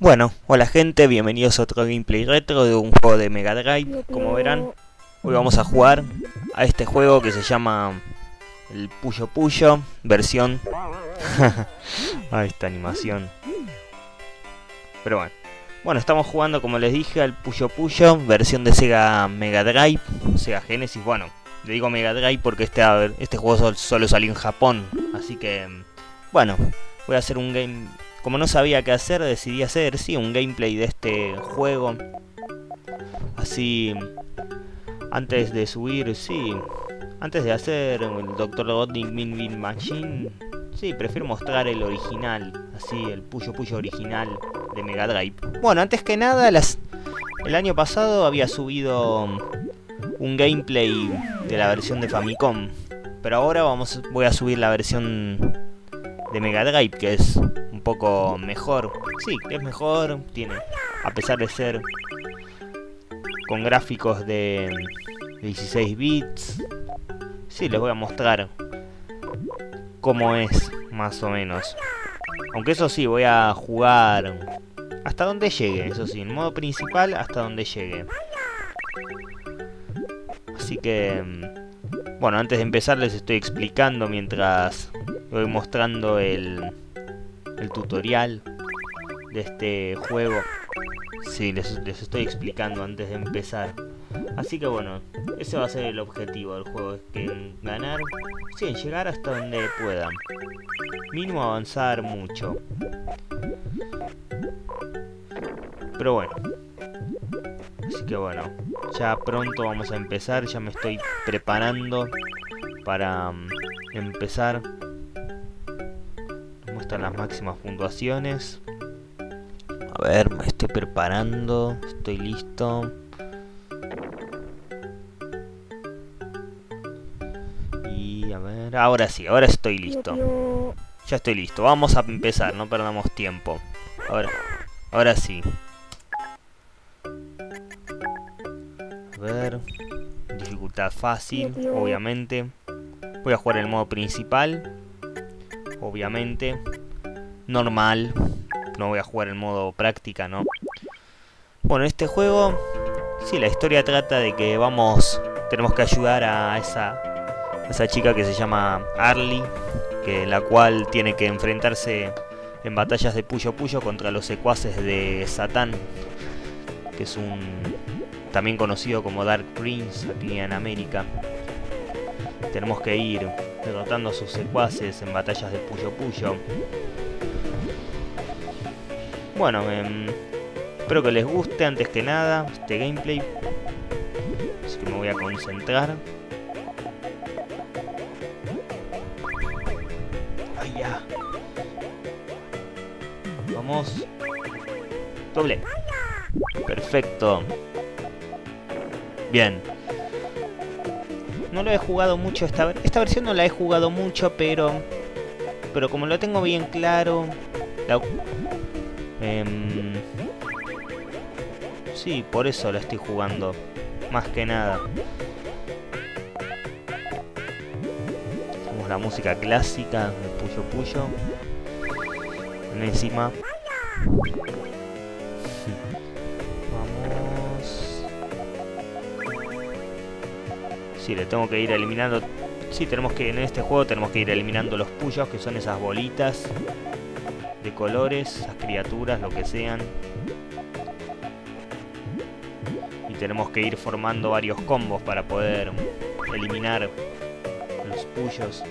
Bueno, hola gente, bienvenidos a otro gameplay retro de un juego de Mega Drive. Como verán, hoy vamos a jugar a este juego que se llama el Puyo Puyo, versión... a esta animación. Pero bueno. Bueno, estamos jugando, como les dije, al Puyo Puyo, versión de Sega Mega Drive, Sega Genesis. Bueno, le digo Mega Drive porque este, este juego solo salió en Japón. Así que, bueno, voy a hacer un game como no sabía qué hacer, decidí hacer, sí, un gameplay de este juego. Así, antes de subir, sí, antes de hacer el Dr. Robotnik Min Min Machine, sí, prefiero mostrar el original, así, el Puyo Puyo original de Mega Drive. Bueno, antes que nada, las, el año pasado había subido un gameplay de la versión de Famicom. Pero ahora vamos, voy a subir la versión de Mega Drive, que es poco mejor. Sí, es mejor, tiene, a pesar de ser con gráficos de 16 bits. Sí, les voy a mostrar cómo es, más o menos. Aunque eso sí, voy a jugar hasta donde llegue, eso sí, en modo principal hasta donde llegue. Así que, mm, bueno, antes de empezar les estoy explicando mientras voy mostrando el, el tutorial de este juego. Sí, les, estoy explicando antes de empezar. Así que bueno, ese va a ser el objetivo del juego, es que ganar, sí, llegar hasta donde puedan. Mínimo avanzar mucho. Pero bueno. Así que bueno, ya pronto vamos a empezar, ya me estoy preparando para mm, empezar las máximas puntuaciones. A ver, me estoy preparando, estoy listo. Y a ver, ahora sí, ahora estoy listo. Ya estoy listo, vamos a empezar, no perdamos tiempo. Ahora, ahora sí. A ver, dificultad fácil, obviamente. Voy a jugar el modo principal obviamente. Normal. No voy a jugar en modo práctica, ¿no? Bueno, este juego... Sí, la historia trata de que vamos... Tenemos que ayudar a esa, esa chica que se llama Arlie. Que la cual tiene que enfrentarse en batallas de puyo puyo contra los secuaces de Satán. Que es un... También conocido como Dark Prince aquí en América. Tenemos que ir derrotando a sus secuaces en batallas de Puyo Puyo. Bueno, em, espero que les guste antes que nada este gameplay. Así que me voy a concentrar. Ahí ya. Vamos. Doble. Perfecto. Bien no lo he jugado mucho esta esta versión no la he jugado mucho pero pero como lo tengo bien claro em, sí por eso la estoy jugando más que nada. Tenemos la música clásica de Puyo Puyo. Encima. Sí, le tengo que ir eliminando... Sí, tenemos que en este juego tenemos que ir eliminando los puyos, que son esas bolitas colores, esas criaturas, lo que sean. Y tenemos que ir formando varios combos para poder eliminar los puyos.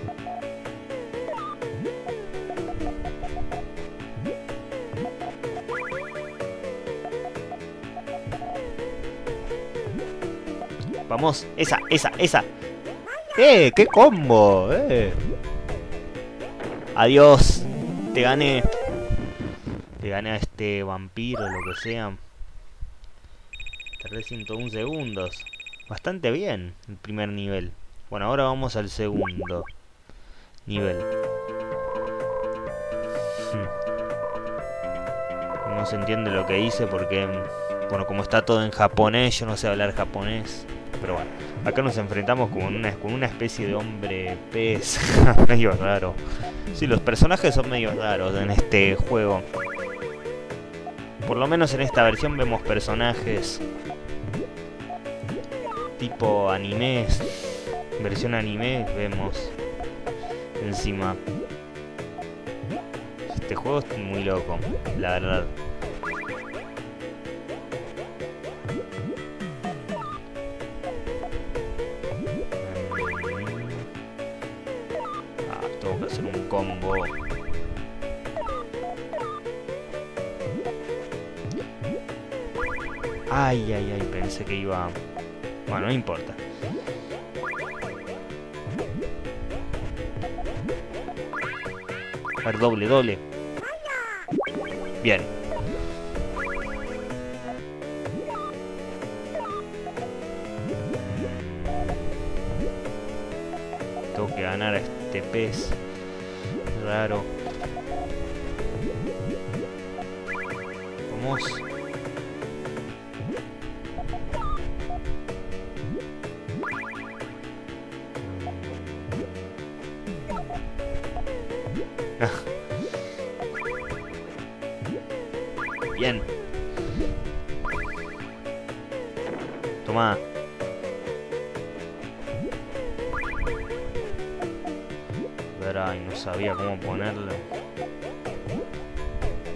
Vamos, esa, esa, esa. ¡Eh! ¡Qué combo! ¡Eh! Adiós. Te gané. Te gané a este vampiro, lo que sea. Tardé 101 segundos. Bastante bien el primer nivel. Bueno, ahora vamos al segundo nivel. Hmm. No se entiende lo que hice porque, bueno, como está todo en japonés, yo no sé hablar japonés. Pero bueno, acá nos enfrentamos con una, con una especie de hombre pez medio raro. Sí, los personajes son medio raros en este juego. Por lo menos en esta versión vemos personajes tipo animes, versión anime, vemos encima. Este juego es muy loco, la verdad. Ay, ay, ay, pensé que iba... Bueno, no importa. A ver, doble, doble. Bien. Tengo que ganar a este pez raro. Bien. Toma. Verá, y no sabía cómo ponerlo.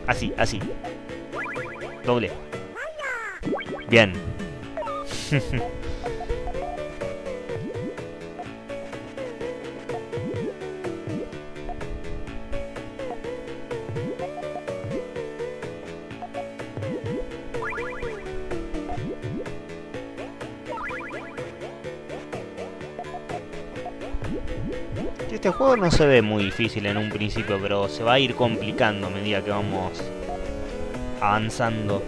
Así, así. Doble. Bien. Este juego no se ve muy difícil en un principio, pero se va a ir complicando a medida que vamos avanzando.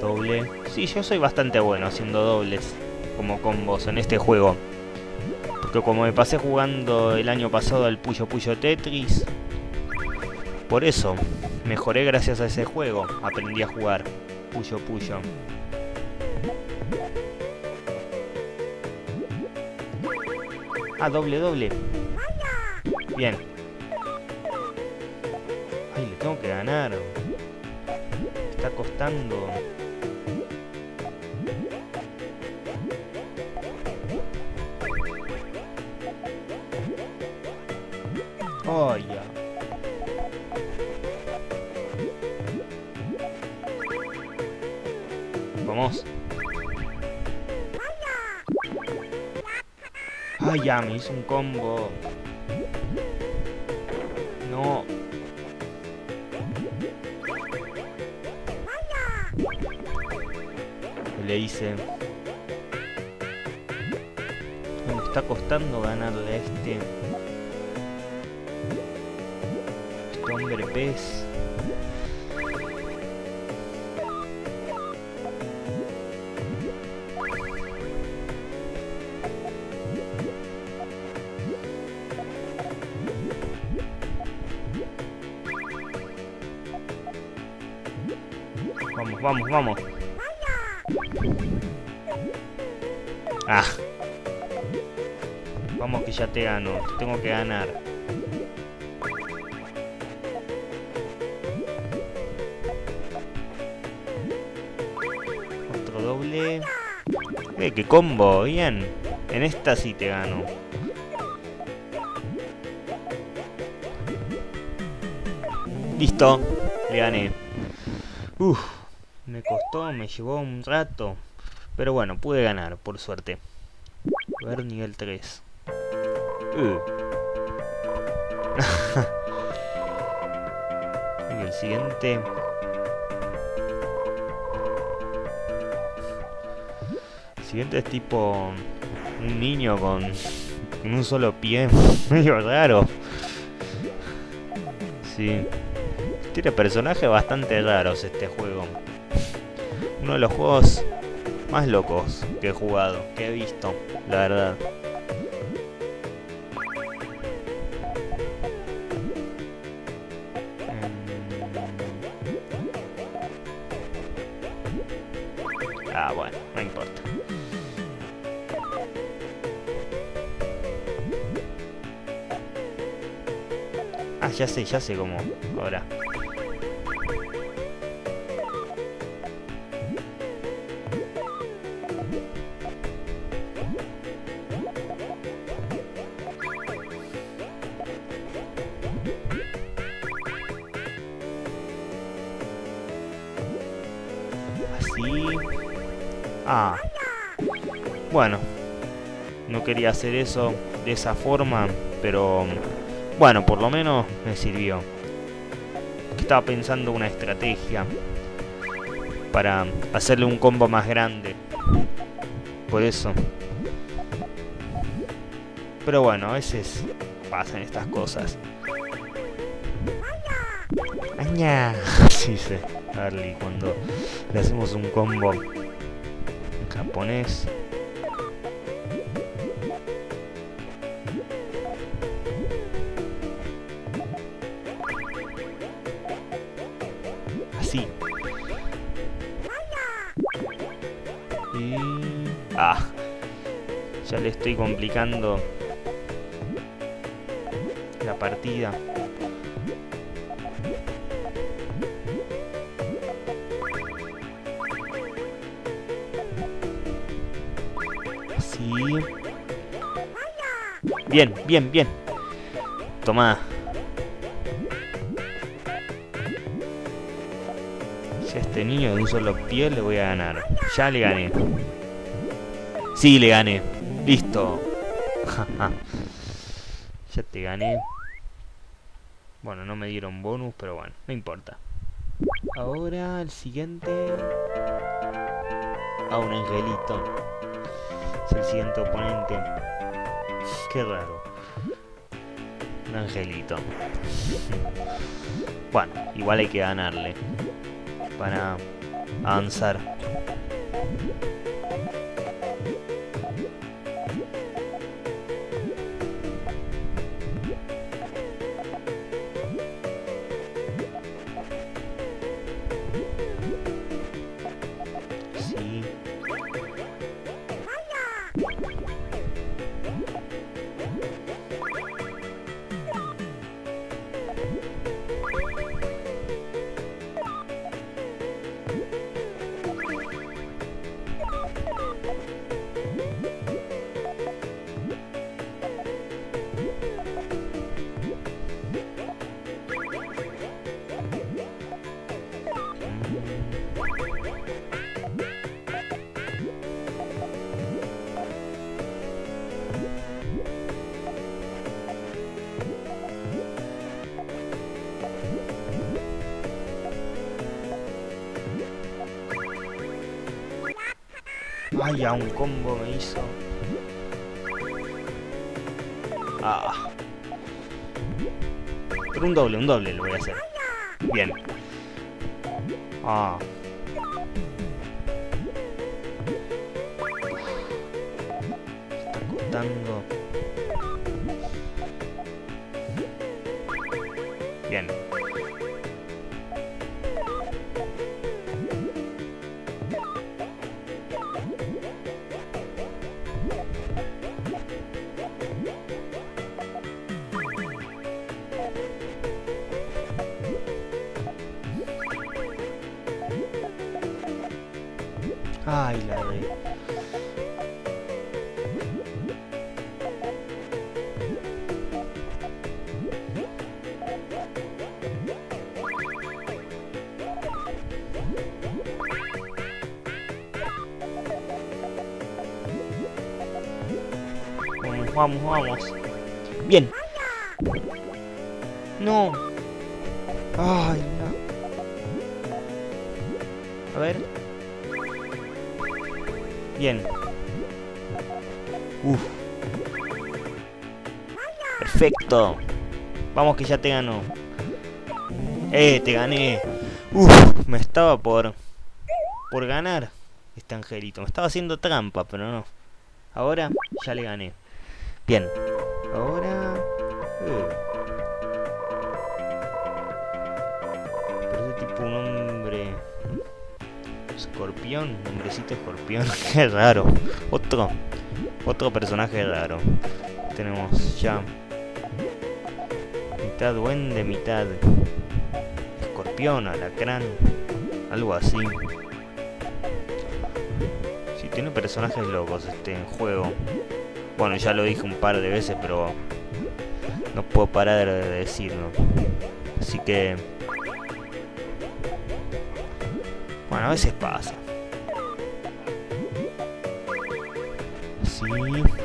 Doble. Sí, yo soy bastante bueno haciendo dobles como combos en este juego. Porque como me pasé jugando el año pasado al Puyo Puyo Tetris, por eso mejoré gracias a ese juego. Aprendí a jugar Puyo Puyo. Ah, doble, doble. Bien. Ay, le tengo que ganar. Está costando. Oh, ya. Ay, ya, me hizo un combo. No. Le hice. Me está costando ganarle a este. Este hombre pez. Vamos, vamos, vamos. Ah. Vamos que ya te gano. Te tengo que ganar. Otro doble. Eh, qué combo. Bien. En esta sí te gano. Listo. Le gané. Uf. Costó, me llevó un rato. Pero bueno, pude ganar, por suerte. A ver, nivel 3. Uh. y el siguiente. El siguiente es tipo un niño con, con un solo pie. Medio raro. Sí. Tiene personajes bastante raros este juego uno de los juegos más locos que he jugado, que he visto, la verdad. Ah, bueno, no importa. Ah, ya sé, ya sé cómo. Ahora. Bueno. No quería hacer eso de esa forma, pero bueno, por lo menos me sirvió. Estaba pensando una estrategia para hacerle un combo más grande. Por eso. Pero bueno, a veces pasan estas cosas. ¡Aña! Sí, Harley, cuando le hacemos un combo Así. Y... Ah. Ya le estoy complicando la partida. Bien, bien, bien. Toma. Si a este niño de un solo pie le voy a ganar. Ya le gané. Sí, le gané. Listo. ya te gané. Bueno, no me dieron bonus, pero bueno, no importa. Ahora el siguiente... A un angelito. Es el siguiente oponente. Qué raro. Un angelito. Bueno, igual hay que ganarle. Para avanzar. Ay, a un combo me hizo. Ah. Pero un doble, un doble lo voy a hacer. Bien. Ah. Está costando. Bien. Vamos, vamos. Bien. No. Ay, no. A ver. Bien. Uf. Perfecto. Vamos que ya te ganó. Eh, te gané. Uf, me estaba por por ganar este angelito. Me estaba haciendo trampa, pero no. Ahora ya le gané. Bien. Ahora uh. Parece tipo un hombre Escorpión, hombrecito escorpión, qué raro. Otro, otro personaje raro. Tenemos ya Mitad duende, mitad escorpión, alacrán, algo así. Sí, tiene personajes locos este juego. Bueno, ya lo dije un par de veces, pero no puedo parar de decirlo. Así que... Bueno, a veces pasa. Sí.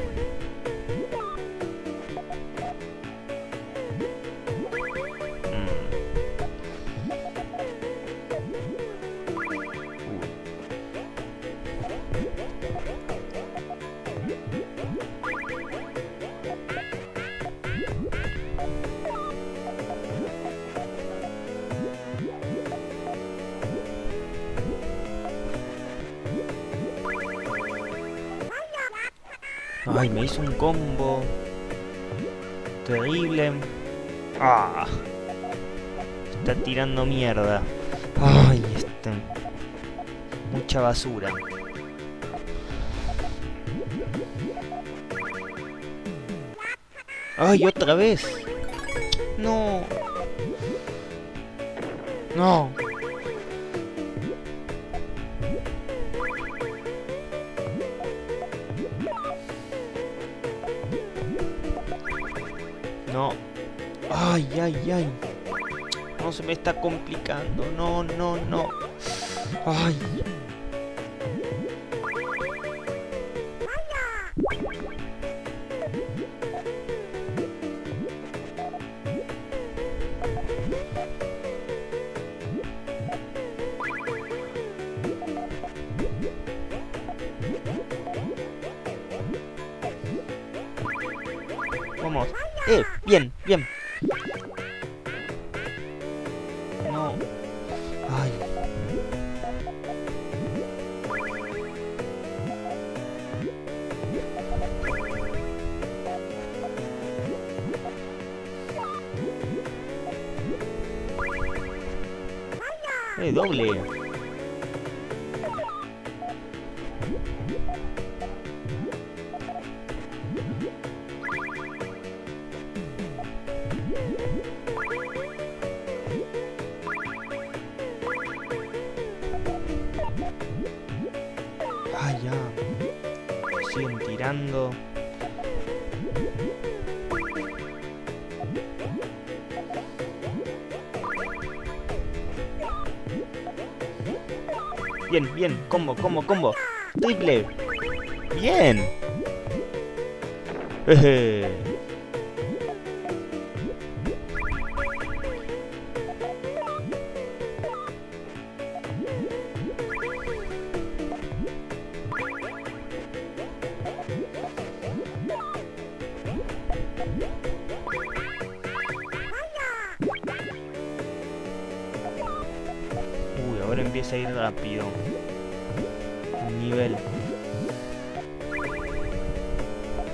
Combo. Terrible. Ah. Está tirando mierda. Ay, este. Mucha basura. Ay, otra vez. No. No. Ay, ay, ay. No se me está complicando. No, no, no. Ay. Eh, bien, bien. Eh, doble. Bien, bien. Combo, combo, combo. Triple. Bien. Eje.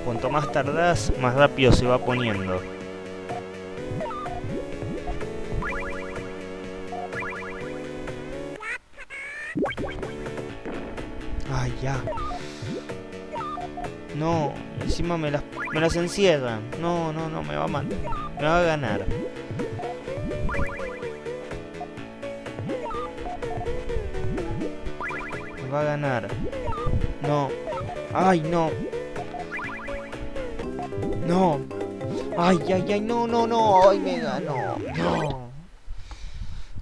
Cuanto más tardás, más rápido se va poniendo. Ay, ya. No, encima me las, me las encierran. No, no, no, me va a matar. Me va a ganar. Me va a ganar. No. Ay, no. No. Ay, ay, ay, no, no, no. Ay, me ganó. No.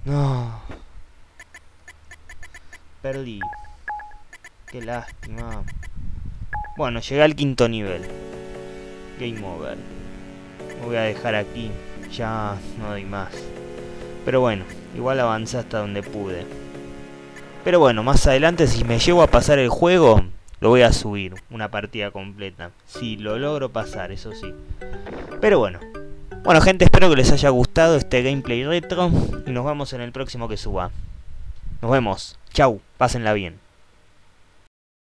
No. Perdí. Qué lástima. Bueno, llegué al quinto nivel. Game over. Me voy a dejar aquí. Ya no doy más. Pero bueno, igual avancé hasta donde pude. Pero bueno, más adelante si me llego a pasar el juego, lo voy a subir. Una partida completa. Si lo logro pasar, eso sí. Pero bueno. Bueno gente, espero que les haya gustado este gameplay retro. Y nos vemos en el próximo que suba. Nos vemos. Chau. Pásenla bien.